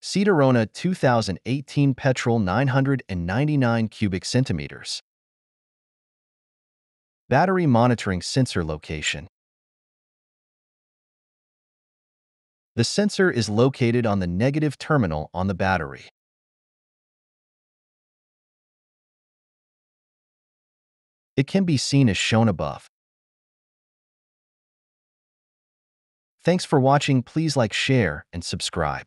Seat Arona 2018 petrol 999 cubic centimeters. Battery monitoring sensor location. The sensor is located on the negative terminal on the battery. It can be seen as shown above. Thanks for watching. Please like, share, and subscribe.